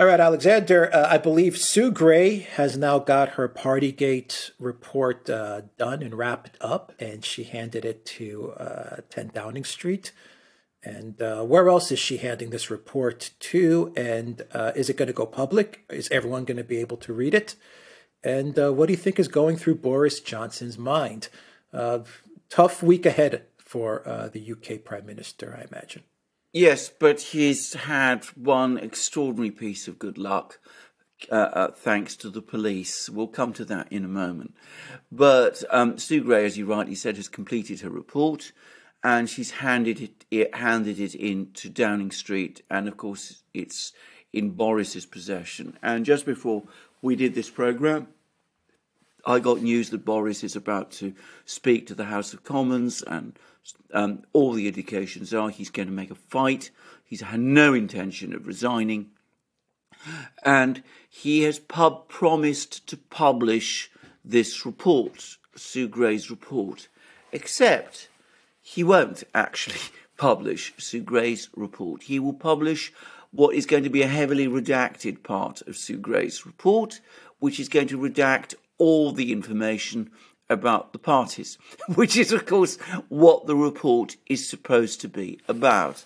All right, Alexander, uh, I believe Sue Gray has now got her Partygate report uh, done and wrapped up, and she handed it to uh, 10 Downing Street. And uh, where else is she handing this report to? And uh, is it going to go public? Is everyone going to be able to read it? And uh, what do you think is going through Boris Johnson's mind? tough week ahead for the UK Prime Minister, I imagine. Yes, but he's had one extraordinary piece of good luck. Uh, uh, thanks to the police. We'll come to that in a moment. But um, Sue Gray, as you rightly said, has completed her report and she's handed it, it, handed it in to Downing Street, and of course it's in Boris's possession. And just before we did this program, I got news that Boris is about to speak to the House of Commons, and um, all the indications are he's going to make a fight. He's had no intention of resigning. And he has pub- promised to publish this report, Sue Gray's report, except he won't actually publish Sue Gray's report. He will publish what is going to be a heavily redacted part of Sue Gray's report, which is going to redact all the information about the parties, which is, of course, what the report is supposed to be about.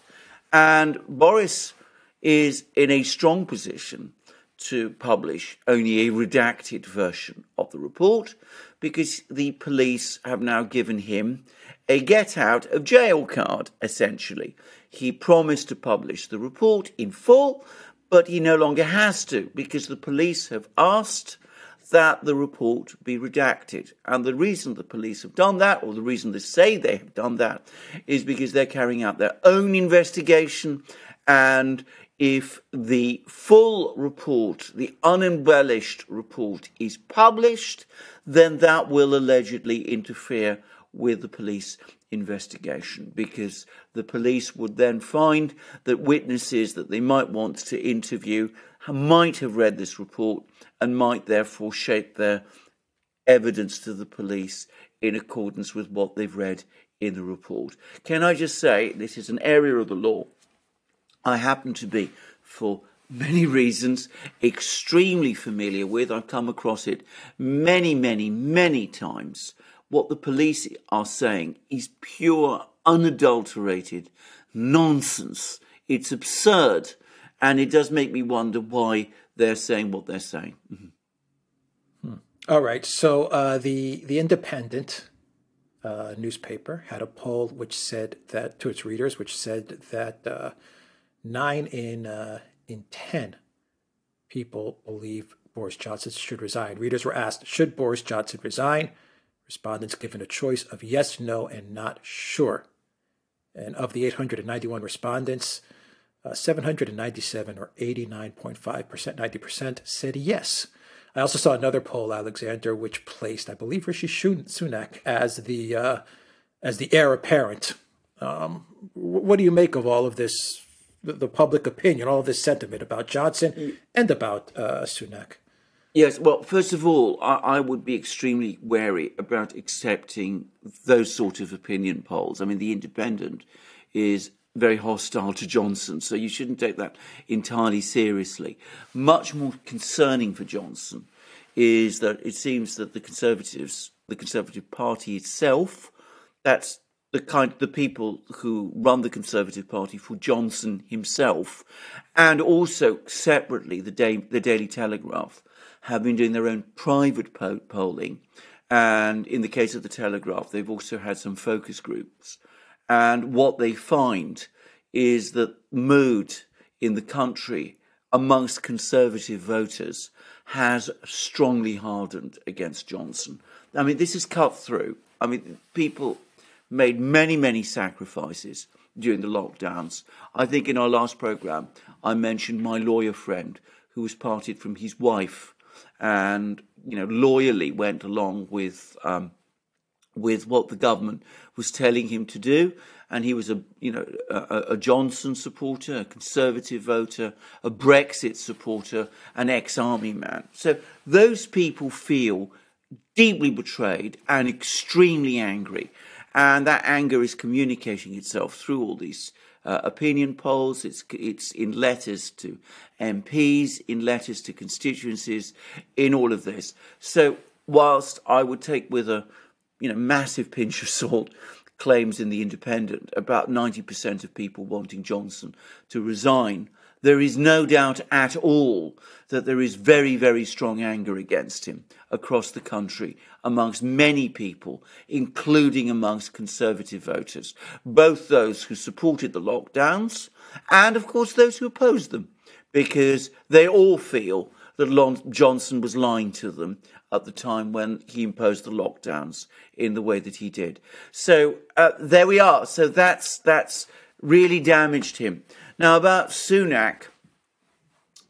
And Boris is in a strong position to publish only a redacted version of the report because the police have now given him a get out of jail card, essentially. He promised to publish the report in full, but he no longer has to because the police have asked that the report be redacted. And the reason the police have done that, or the reason they say they have done that, is because they're carrying out their own investigation. And if the full report, the unembellished report, is published, then that will allegedly interfere with the police investigation because the police would then find that witnesses that they might want to interview might have read this report and might therefore shape their evidence to the police in accordance with what they've read in the report. Can I just say, this is an area of the law I happen to be, for many reasons, extremely familiar with. I've come across it many, many, many times. What the police are saying is pure, unadulterated nonsense. It's absurd. And it does make me wonder why they're saying what they're saying. Mm-hmm. Hmm. All right. So uh, the the Independent uh, newspaper had a poll which said that to its readers, which said that uh, nine in uh, in ten people believe Boris Johnson should resign. Readers were asked, should Boris Johnson resign? Respondents given a choice of yes, no, and not sure. And of the 891 respondents, uh, 797 or 89.5%, 90% said yes. I also saw another poll, Alexander, which placed, I believe, Rishi Sunak as the uh, as the heir apparent. Um, what do you make of all of this, the, the, public opinion, all this sentiment about Johnson and about uh, Sunak? Yes, well, first of all, I, I, would be extremely wary about accepting those sort of opinion polls. I mean, The Independent is very hostile to Johnson, so you shouldn't take that entirely seriously. Much more concerning for Johnson is that it seems that the Conservatives, the Conservative Party itself, that's the kind the people who run the Conservative Party for Johnson himself, and also separately the, day, the Daily Telegraph have been doing their own private po- polling, and in the case of the Telegraph, they've also had some focus groups and what they find is that mood in the country amongst conservative voters has strongly hardened against Johnson. I mean, this is cut through. I mean, people made many, many sacrifices during the lockdowns. I think in our last program, I mentioned my lawyer friend who was parted from his wife and, you know, loyally went along with um, with what the government was telling him to do. And he was a, you know, a, a Johnson supporter, a Conservative voter, a Brexit supporter, an ex-army man. So those people feel deeply betrayed and extremely angry. And that anger is communicating itself through all these uh, opinion polls, it's, it's in letters to MPs, in letters to constituencies, in all of this. So, whilst I would take with a you know massive pinch of salt claims in the Independent about 90% of people wanting Johnson to resign, there is no doubt at all that there is very, very strong anger against him across the country amongst many people, including amongst conservative voters, both those who supported the lockdowns and, of course, those who opposed them, because they all feel that Johnson was lying to them at the time when he imposed the lockdowns in the way that he did. So uh, there we are. So that's that's really damaged him. Now about Sunak,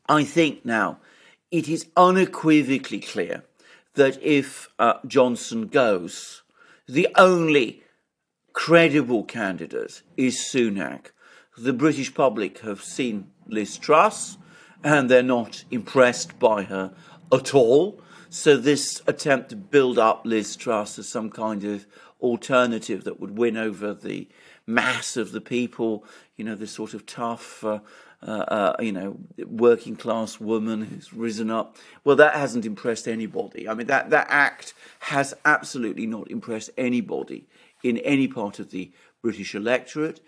I think now it is unequivocally clear that if uh, Johnson goes, the only credible candidate is Sunak. The British public have seen Liz Truss and they're not impressed by her at all. So, this attempt to build up Liz Truss as some kind of alternative that would win over the mass of the people, you know, this sort of tough, uh, uh, uh, you know, working class woman who's risen up. Well, that hasn't impressed anybody. I mean, that, that act has absolutely not impressed anybody in any part of the British electorate.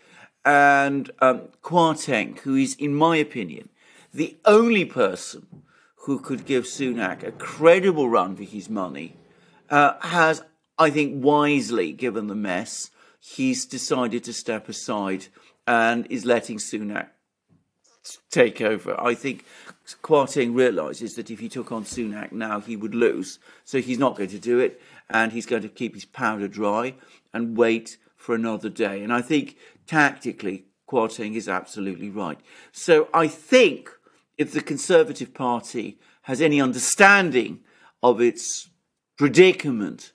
And um, Kwarteng, who is, in my opinion, the only person who could give Sunak a credible run for his money, uh, has, I think, wisely, given the mess, he's decided to step aside and is letting Sunak take over. I think Kwarteng realises that if he took on Sunak now, he would lose. So he's not going to do it, and he's going to keep his powder dry and wait for another day. And I think tactically, Kwarteng is absolutely right. So I think if the Conservative Party has any understanding of its predicament,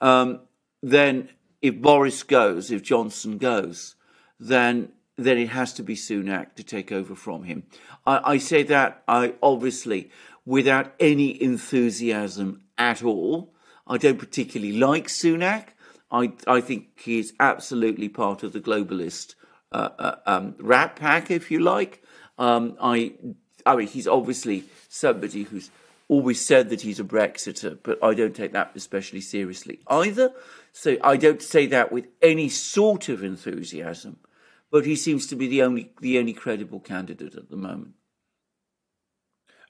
um, then if Boris goes, if Johnson goes, then then it has to be Sunak to take over from him. I, I say that I obviously without any enthusiasm at all. I don't particularly like Sunak. I I think he is absolutely part of the globalist uh, uh, um, rat pack, if you like. Um, I I mean, he's obviously somebody who's always said that he's a Brexiter, but I don't take that especially seriously either. So I don't say that with any sort of enthusiasm, but he seems to be the only the only credible candidate at the moment.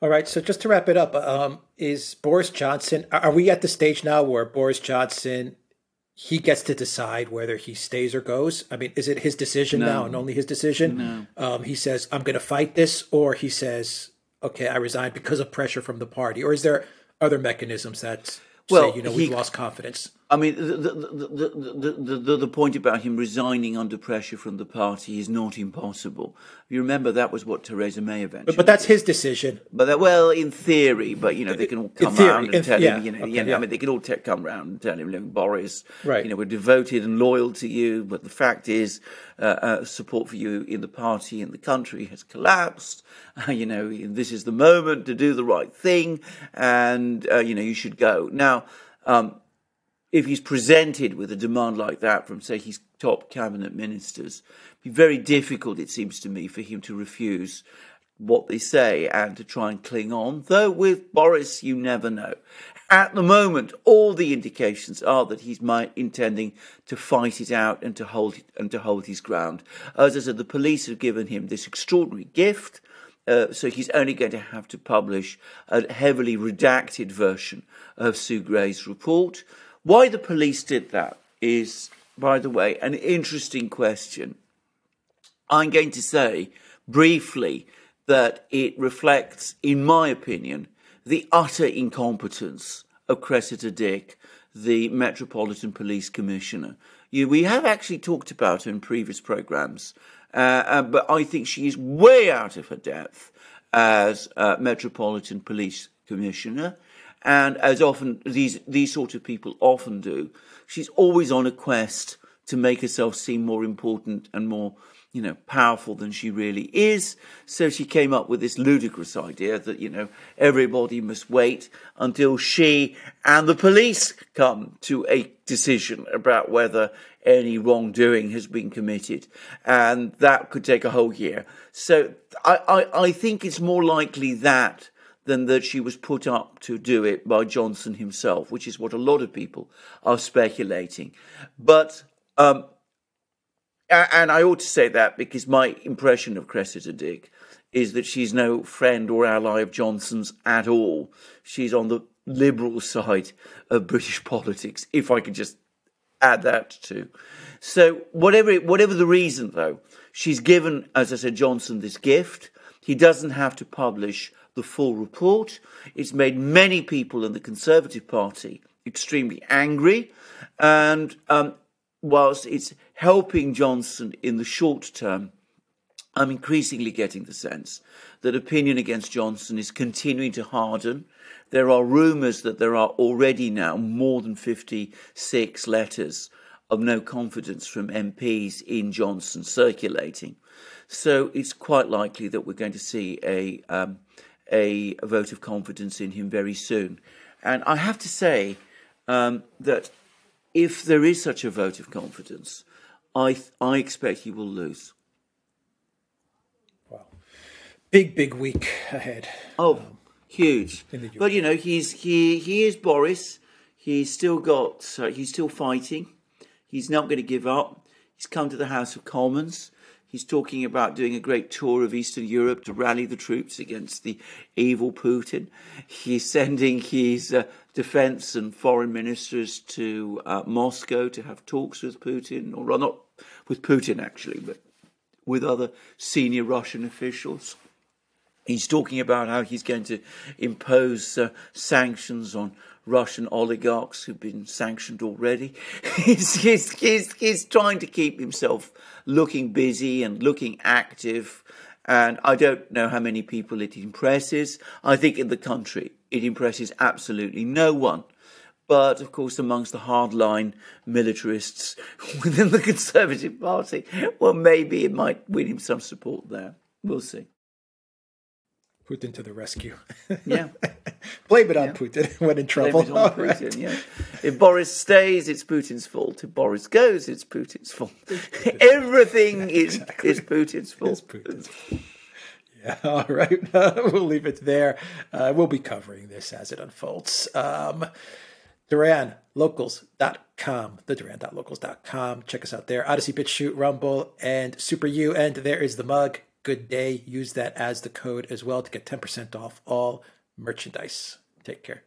All right. So just to wrap it up, um, is Boris Johnson? Are we at the stage now where Boris Johnson he gets to decide whether he stays or goes? I mean, is it his decision no. now and only his decision? No. Um, he says, I'm going to fight this, or he says, okay, I resign because of pressure from the party? Or is there other mechanisms that well, say, you know, we've lost confidence? I mean, the, the, the, the, the, point about him resigning under pressure from the party is not impossible. You remember that was what Theresa May eventually. But, but that's his decision. But that, well, in theory, but you know, they can all come theory, around and in, tell yeah, him, you know, okay, you know yeah. I mean, they can all te- come around and tell him, look, Boris, right. you know, we're devoted and loyal to you, but the fact is, uh, uh, support for you in the party and the country has collapsed. Uh, you know, this is the moment to do the right thing, and uh, you know, you should go now. Um, if he's presented with a demand like that from, say, his top cabinet ministers, be very difficult, it seems to me, for him to refuse what they say and to try and cling on. Though with Boris, you never know. At the moment, all the indications are that he's might intending to fight it out and to hold and to hold his ground. As I said, the police have given him this extraordinary gift. Uh, so he's only going to have to publish a heavily redacted version of Sue Gray's report. Why the police did that is, by the way, an interesting question. I'm going to say briefly that it reflects, in my opinion, the utter incompetence of Cressida Dick, the Metropolitan Police Commissioner. You, we have actually talked about her in previous programs, uh, uh, but I think she is way out of her depth as uh, Metropolitan Police Commissioner and as often these these sort of people often do, she's always on a quest to make herself seem more important and more you know powerful than she really is. So she came up with this ludicrous idea that you know everybody must wait until she and the police come to a decision about whether any wrongdoing has been committed, and that could take a whole year. So I, I, I think it's more likely that than that she was put up to do it by Johnson himself, which is what a lot of people are speculating. But um, and I ought to say that because my impression of Cressida Dick is that she's no friend or ally of Johnson's at all. She's on the liberal side of British politics, if I could just add that too. So whatever whatever the reason though, she's given, as I said, Johnson this gift. He doesn't have to publish the full report. It's made many people in the Conservative Party extremely angry, and um, whilst it's helping Johnson in the short term, I'm increasingly getting the sense that opinion against Johnson is continuing to harden. There are rumours that there are already now more than 56 letters of no confidence from MPs in Johnson circulating. So it's quite likely that we're going to see a, um, a, vote of confidence in him very soon. And I have to say um, that if there is such a vote of confidence, I, I expect he will lose. Wow. Big, big week ahead. Oh, um, huge. But, you know, he's, he, he is Boris. He's still got, uh, he's still fighting. He's not going to give up. He's come to the House of Commons. He's talking about doing a great tour of Eastern Europe to rally the troops against the evil Putin. He's sending his uh, defense and foreign ministers to uh, Moscow to have talks with Putin, or not with Putin actually, but with other senior Russian officials. He's talking about how he's going to impose uh, sanctions on Russian oligarchs who've been sanctioned already. he's, he's, he's, he's trying to keep himself looking busy and looking active. And I don't know how many people it impresses. I think in the country it impresses absolutely no one. But of course, amongst the hardline militarists within the Conservative Party, well, maybe it might win him some support there. We'll see. Putin to the rescue. Yeah. Blame it on yeah. Putin when in trouble. Blame it on Putin, right. yeah. If Boris stays, it's Putin's fault. If Boris goes, it's Putin's fault. Everything exactly. is, is Putin's fault. It's Putin's fault. Yeah, all right. We'll leave it there. Uh, we'll be covering this as it unfolds. Um, DuranLocals.com, the Duran.locals.com. Check us out there. Odysee, BitChute, Rumble, and Super U. And there is the mug good day. Use that as the code as well to get 10% off all merchandise. Take care.